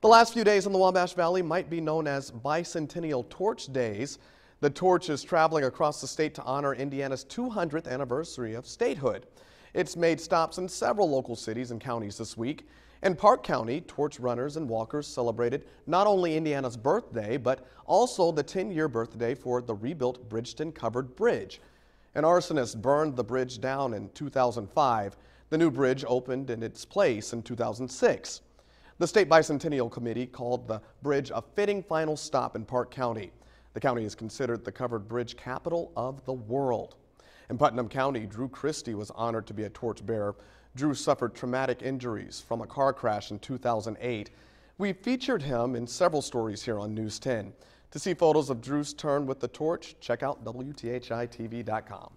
The last few days in the Wabash Valley might be known as Bicentennial Torch Days. The torch is traveling across the state to honor Indiana's 200th anniversary of statehood. It's made stops in several local cities and counties this week. In Parke County, torch runners and walkers celebrated not only Indiana's birthday, but also the 10-year birthday for the rebuilt Bridgeton Covered Bridge. An arsonist burned the bridge down in 2005. The new bridge opened in its place in 2006. The State Bicentennial Committee called the bridge a fitting final stop in Parke County. The county is considered the covered bridge capital of the world. In Putnam County, Drew Christie was honored to be a torchbearer. Drew suffered traumatic injuries from a car crash in 2008. We featured him in several stories here on News 10. To see photos of Drew's turn with the torch, check out WTHITV.com.